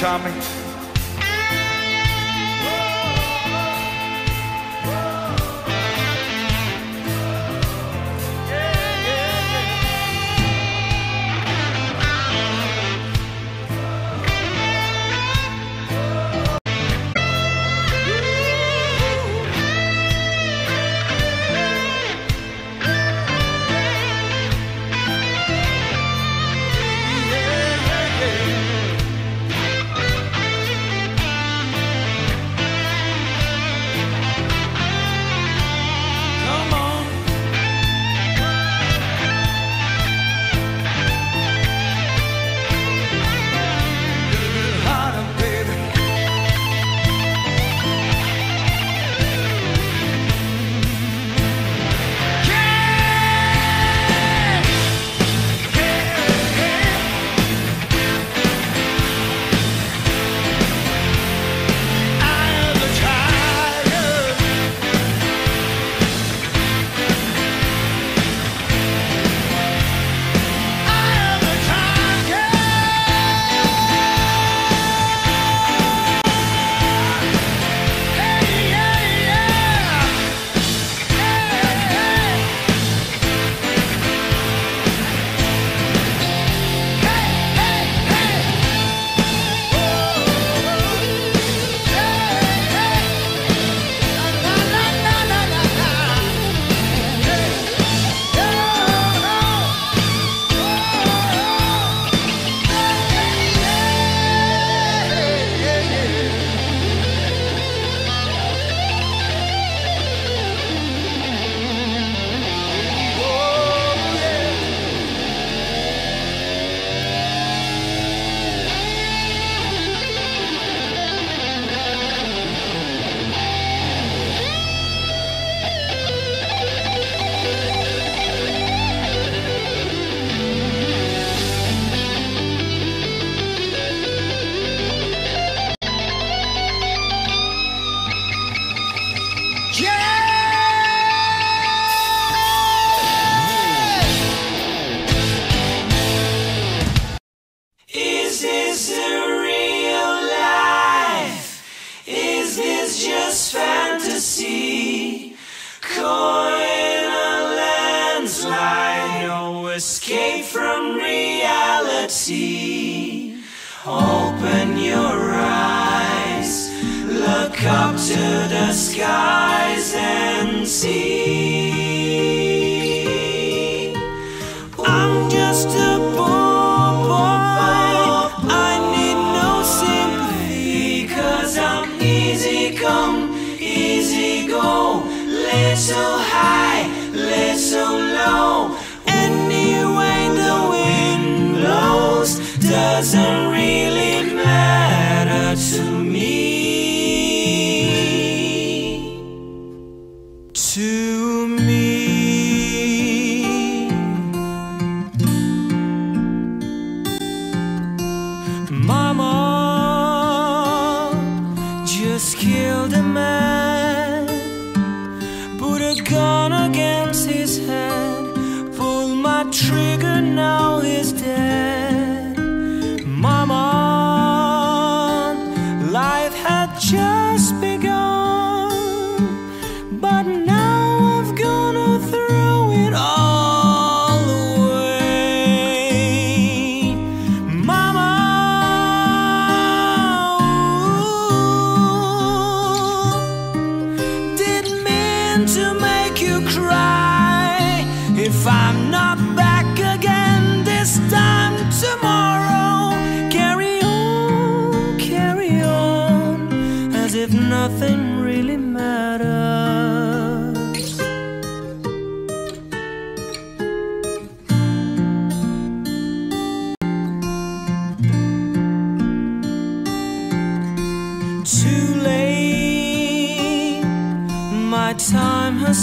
Tommy.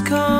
Come.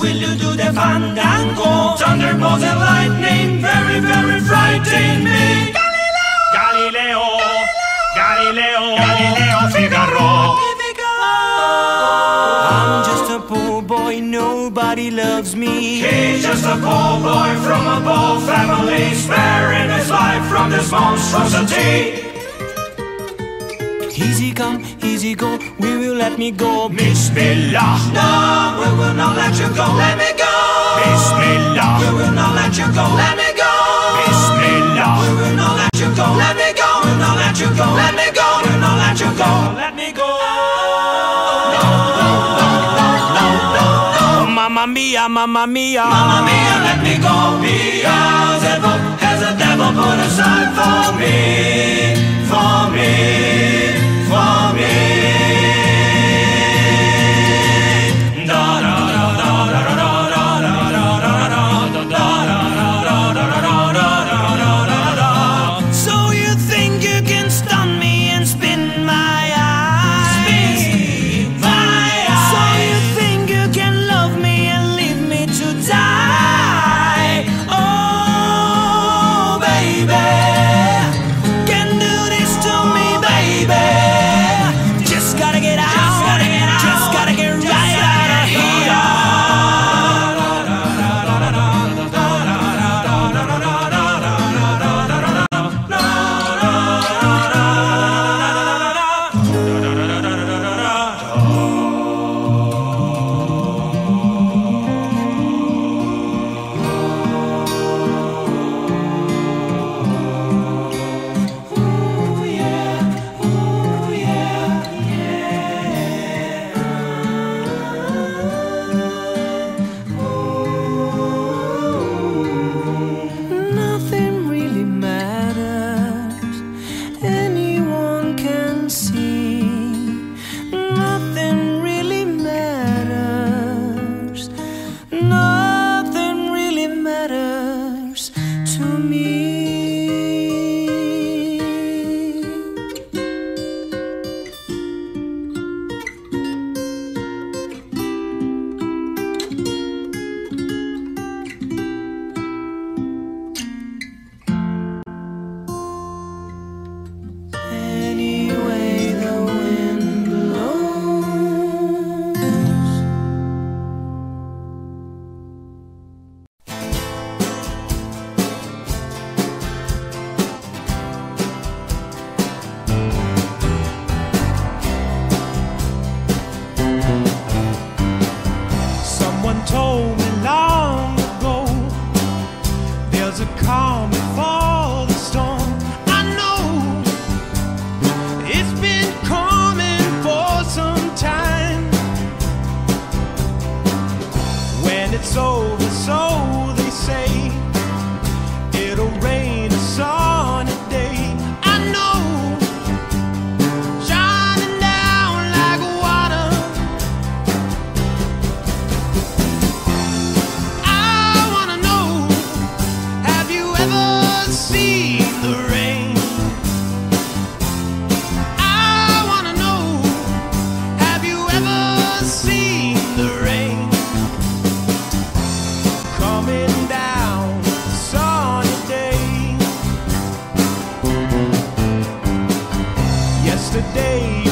Will you do the fandango? Thunderbolts and lightning, very, very frightening me. Galileo, Galileo, Galileo Figaro. I'm just a poor boy, nobody loves me. He's just a poor boy from a poor family, sparing his life from this monstrosity. Easy come, easy go, we will let me go. Bismillah, No, we will not let you go. Let me go. Bismillah, We will not let you go. Let me go. Bismillah. We will not let you go. Let me go. We will not let you go. Let me go. We will not let you go. Let me go. Mamma mia, mamma mia. Mamma mia, let me go. Beelzebub has a devil put aside for me, for me, Yesterday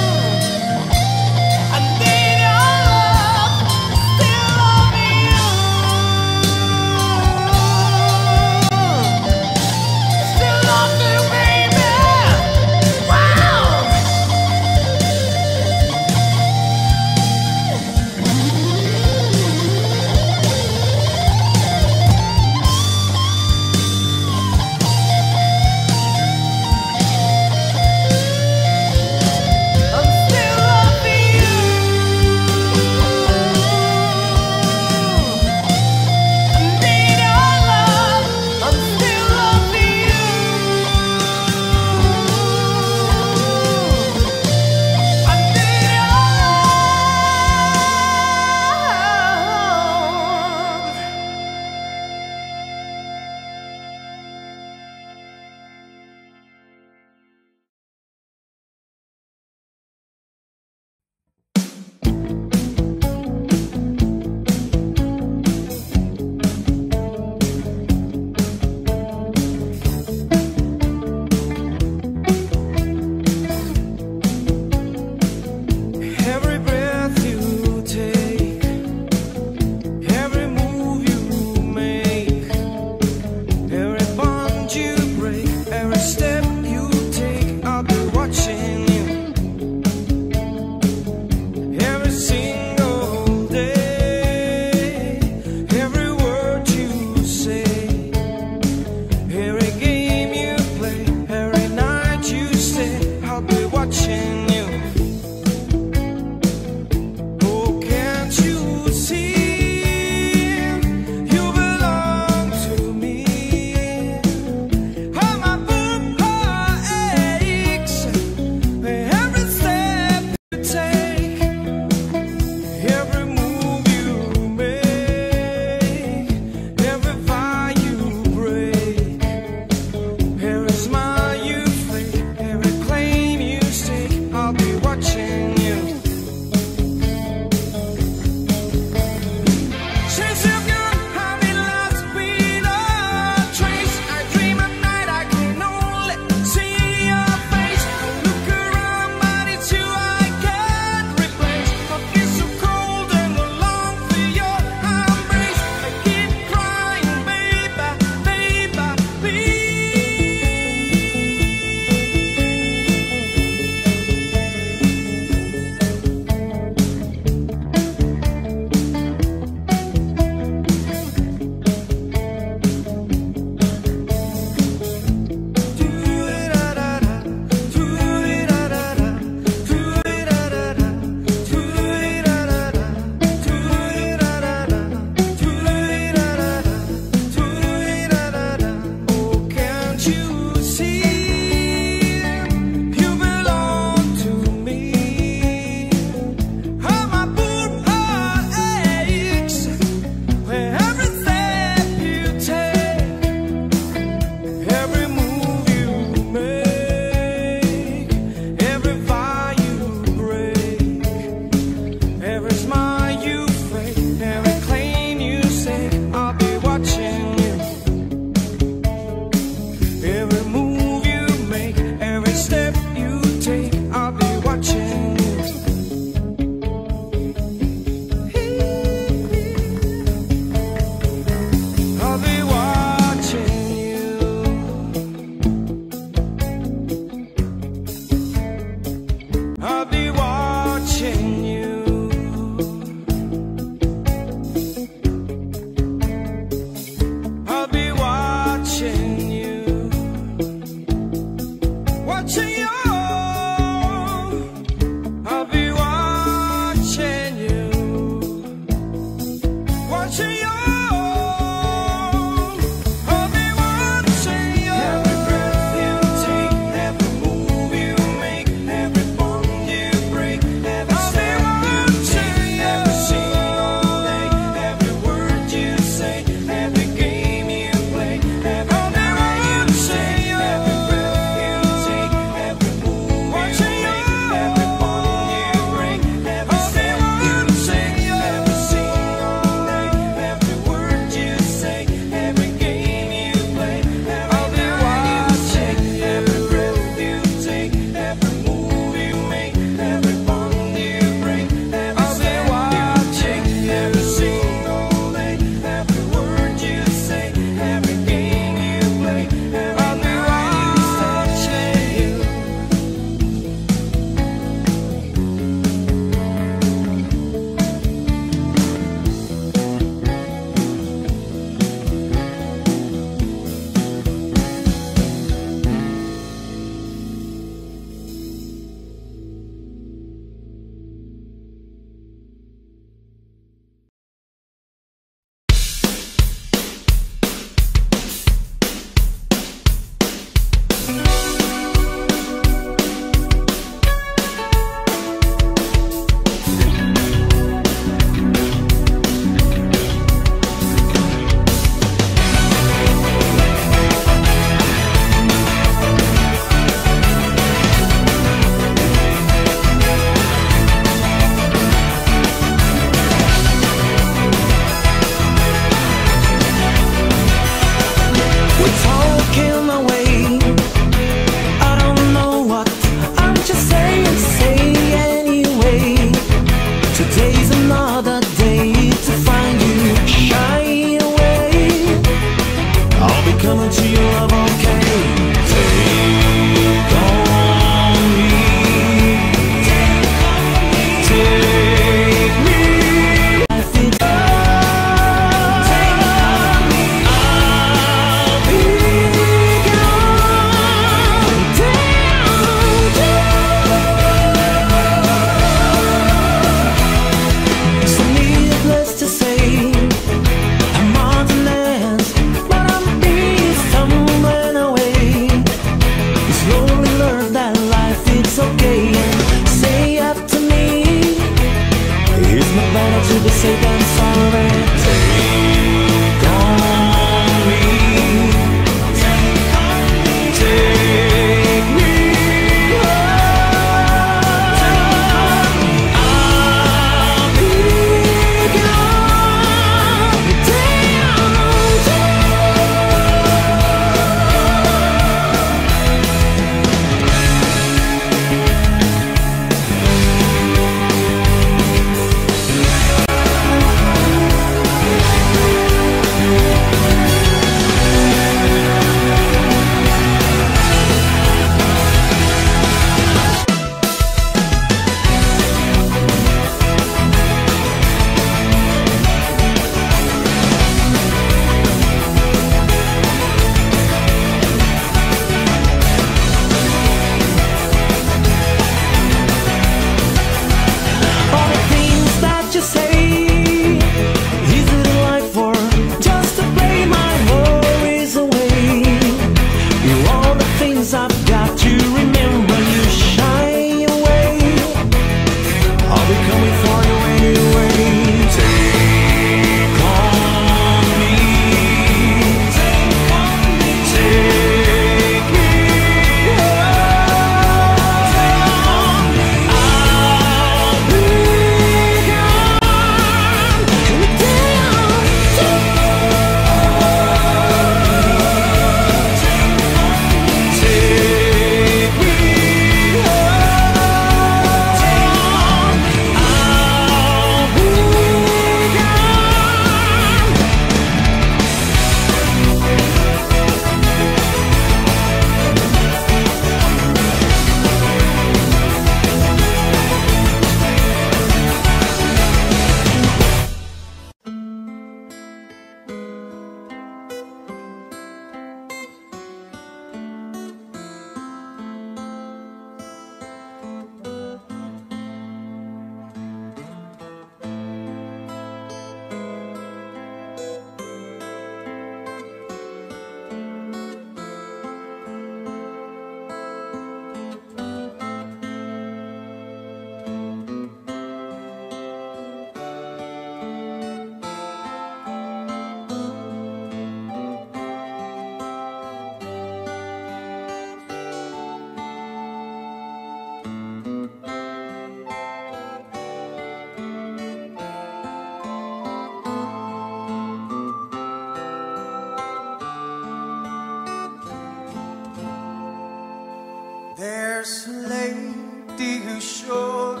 There's a lady who showed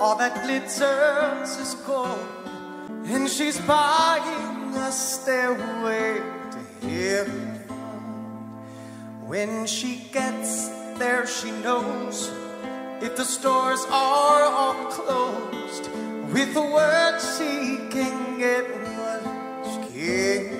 all that glitters is gold, and she's buying a stairway to heaven. When she gets there, she knows if the stores are all closed. With the word she can get what she can.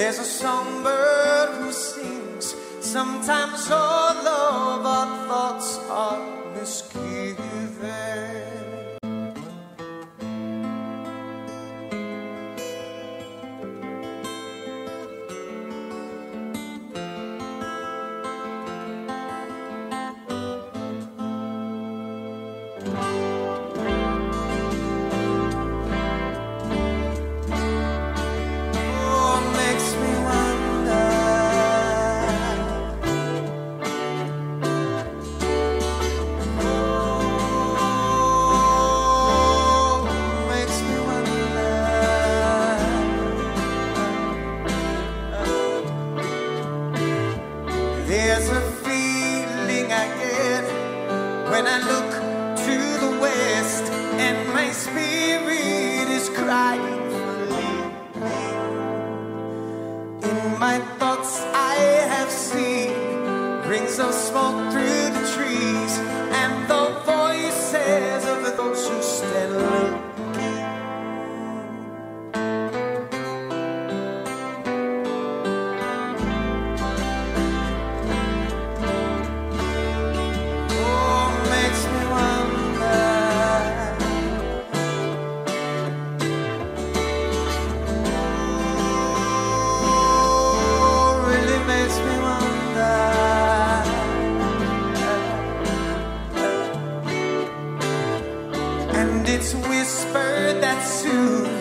There's a songbird who sings. Sometimes all to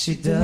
she does,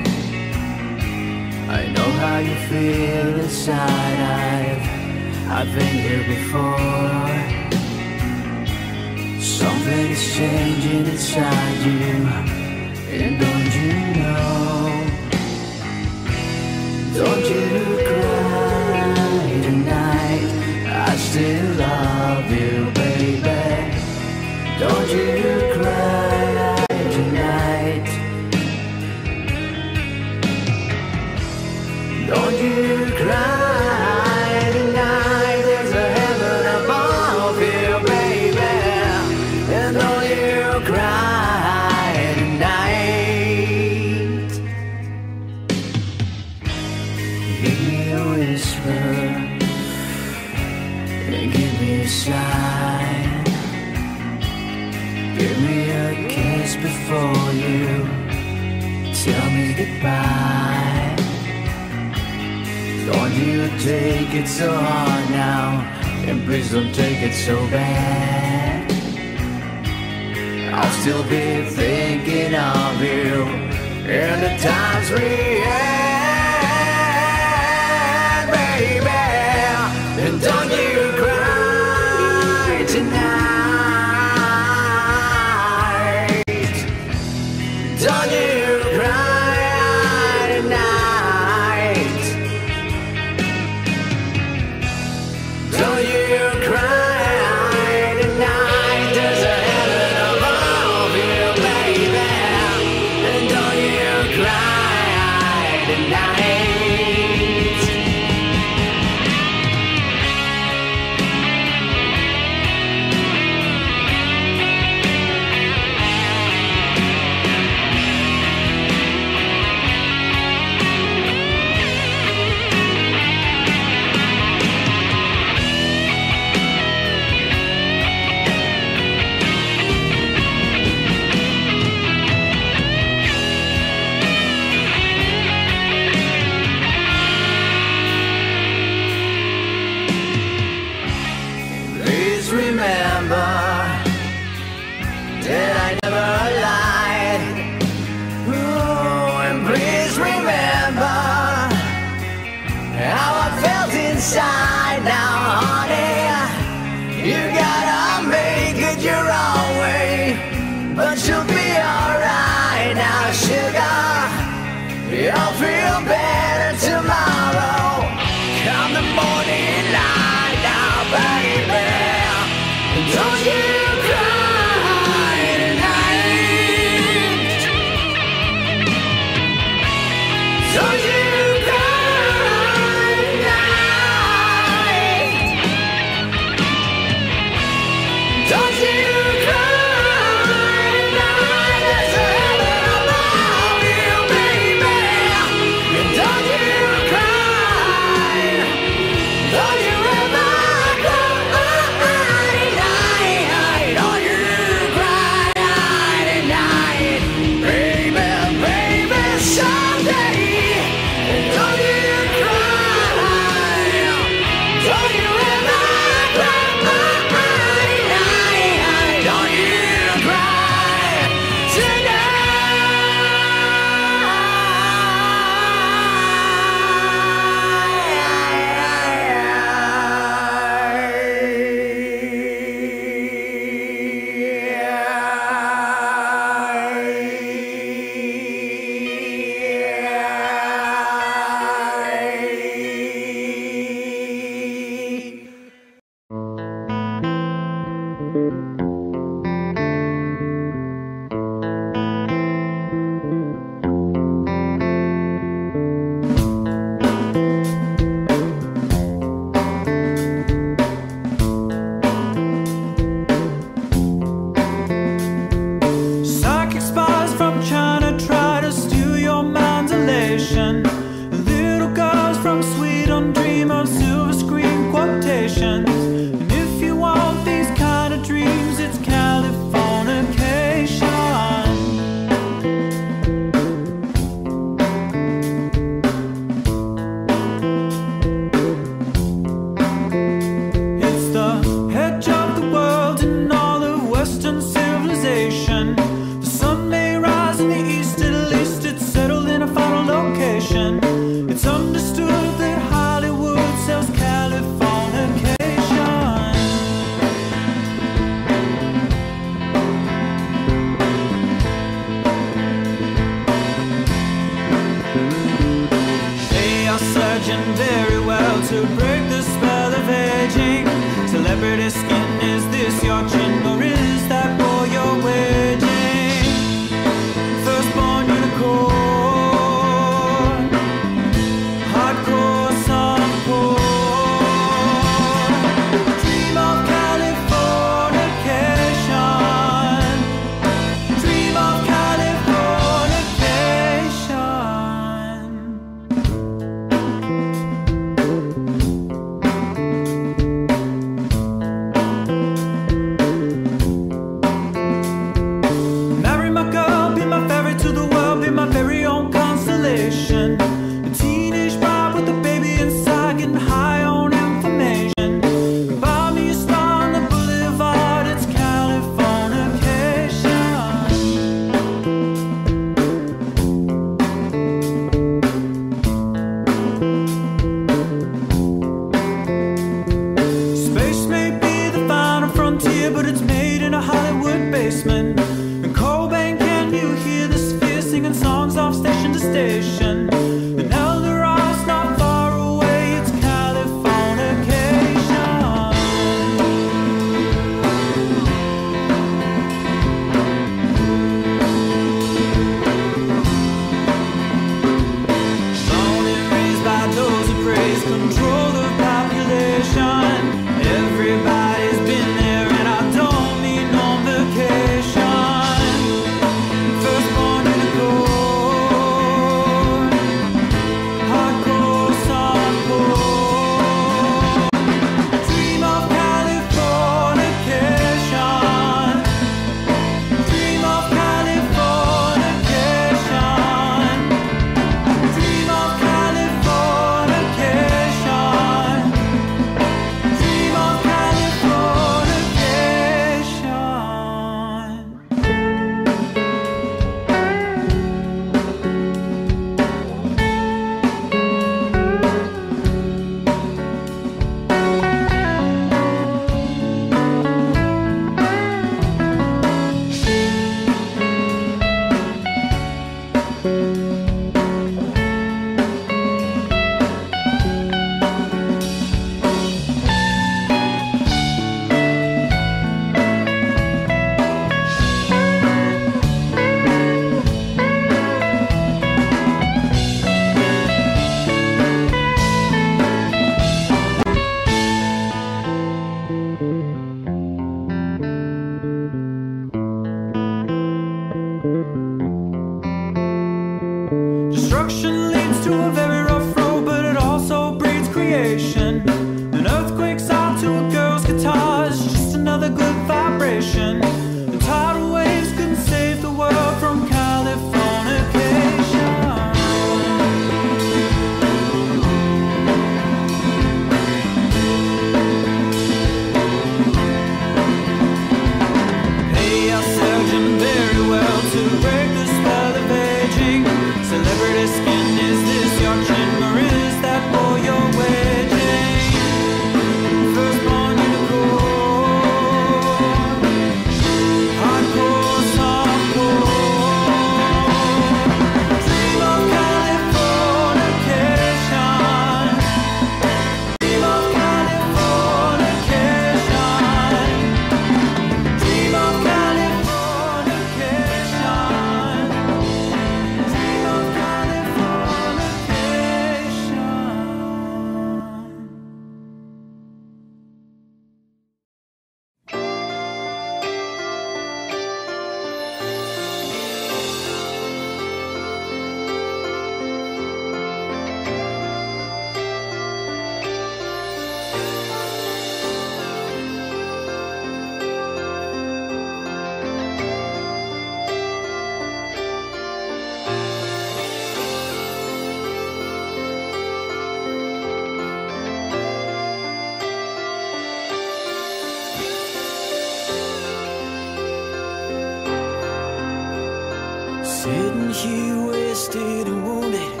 twisted and wounded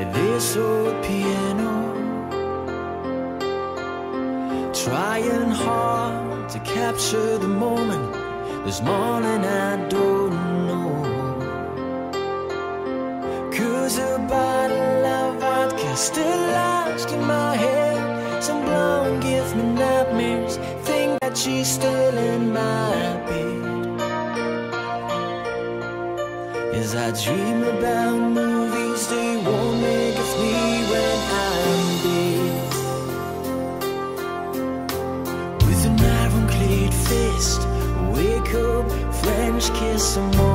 at this old piano. Trying hard to capture the moment. This morning I don't know. Cause a bottle of vodka still lies in my head. Some blonde gives me nightmares. Think that she's still in my Cause I dream about movies they won't make of me when I'm dead. With an iron-clad fist Wake up, French kiss some more